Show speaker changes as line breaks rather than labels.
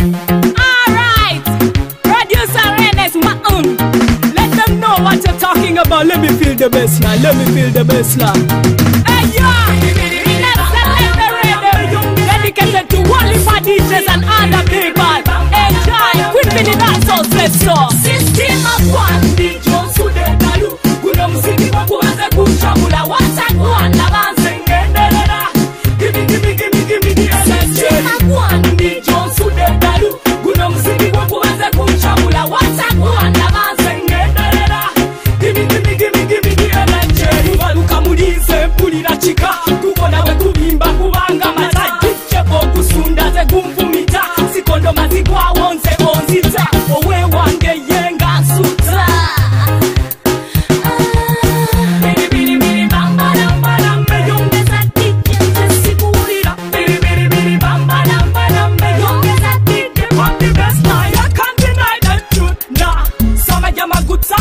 Alright, producer Let them know what you're talking about. Let me feel the best line. Let me feel the best line. Hey, yeah.
them a good time.